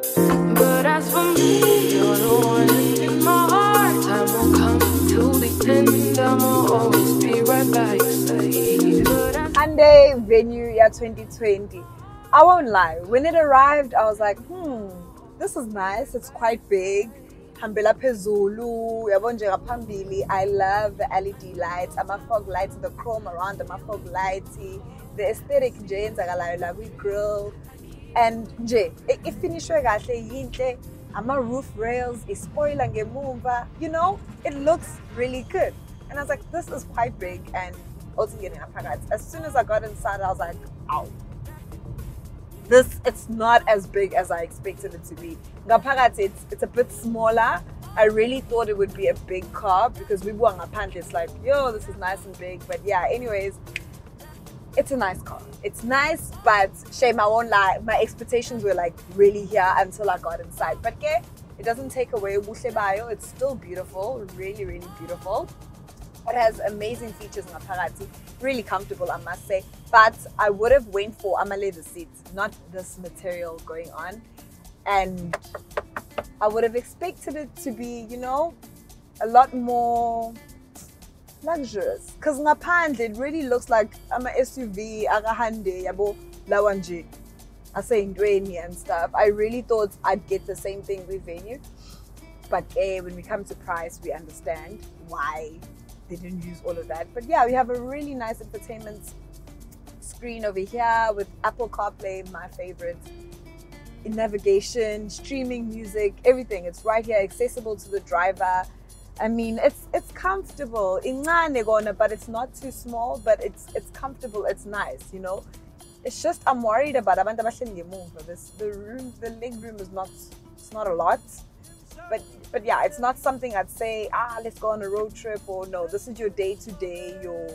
But as for me, you're the one in my heart. Time will come to the end. I'ma always be right by your side. Hyundai Venue year 2020. I won't lie, when it arrived, I was like, hmm, this is nice. It's quite big. Hambela phezulu. I love the LED lights, ama fog lights, the chrome around ama fog lights, the aesthetic nje yenzakalayo la kwi-grill. And nje, ifinishwe kahle yinhle, ama roof rails, ispoiler ngemuva. You know, it looks really good. And I was like, this is quite big and also getting ngaphakathi. As soon as I got inside, I was like, ow. This it's not as big as I expected it to be. Ngaphakathi, it's it's a bit smaller. I really thought it would be a big car because we were ngaphandle. It's like, yo, this is nice and big. But yeah, anyways, it's a nice car. It's nice, but shame I won't lie. My expectations were like really here until I got inside. But yeah, it doesn't take away bayo. It's still beautiful, really, really beautiful. It has amazing features ngaphakathi, really comfortable, I must say. But I would have went for ama leather seats, not this material going on. And I would have expected it to be, you know, a lot more luxurious. Because in ngaphandle, it really looks like ama SUV, akahande, yabo, lawa nje, aseyintweni and stuff. I really thought I'd get the same thing with venue. But eh, when we come to price, we understand why they didn't use all of that. But yeah, we have a really nice entertainment screen over here with Apple CarPlay, my favorite. In navigation, streaming music, everything. It's right here, accessible to the driver. I mean, it's it's comfortable. Incane kona, but it's not too small. But it's it's comfortable. It's nice, you know. It's just I'm worried about abantu abahleli ngemuva. This the room, the leg room is not it's not a lot but but yeah, it's not something I'd say, ah, let's go on a road trip or no, this is your day to day, your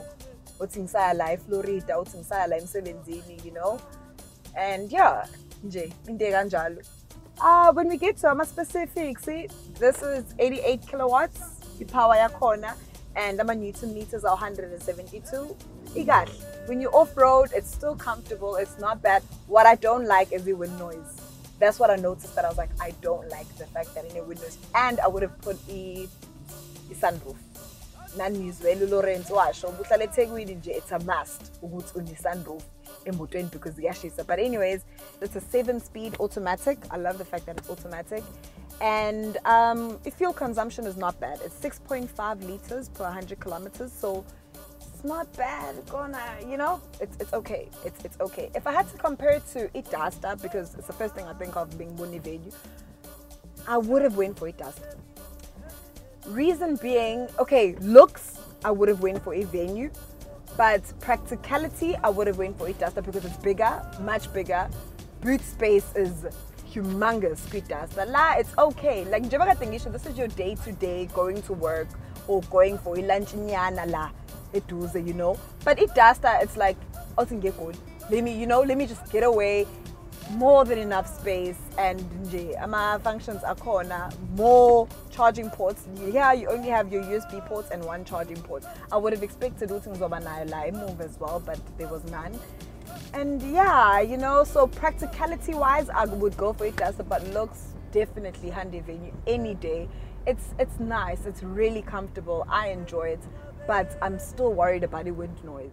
what's inside life, Florida, what's inside life, Msebenzini, you know? And yeah, nje. Uh, when we get to our specifics, see, this is 88 kilowatts, power yakhona, and ama newton meters are 172. Ikahle. When you off road, it's still comfortable, it's not bad. What I don't like is the wind noise that's what I noticed that I was like, I don't like the fact that in a windows and I would have put the sunroof. nanizwele uLawrence washo ubuhlala eThekwini nje it's a must ukuthi une-sunroof emotweni because iyashisa but anyways it's a seven speed automatic I love the fact that it's automatic and um, fuel consumption is not bad it's 6.5 liters per 100 kilometers so it's not bad. Gonna, you know, it's it's okay. It's it's okay. If I had to compare it to Itasta, because it's the first thing I think of being Boni Venue, I would have went for Itasta. Reason being, okay, looks I would have went for a venue, but practicality I would have went for Itasta because it's bigger, much bigger. Boot space is humongous Idasta. La, it's okay. Like njengoba kade this is your day to day going to work or going for lunch la eduze, you know. But it that. It's like, oh, good. Let me, you know, let me just get away. More than enough space and nje ama functions akhona more charging ports. Yeah, you only have your USB ports and one charging port. I would have expected ukuthi ngizoba nayo la move as well, but there was none. And yeah, you know, so practicality wise, I would go for it, as but looks definitely Hyundai Venue any day. It's it's nice. It's really comfortable. I enjoy it but I'm still worried about the wind noise.